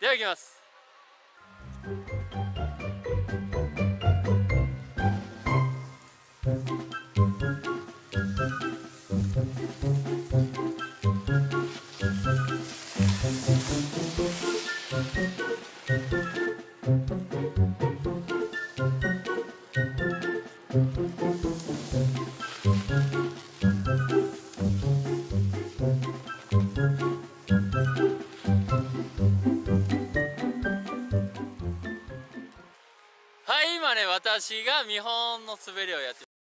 では行きます。はい今ね私が見本の滑りをやって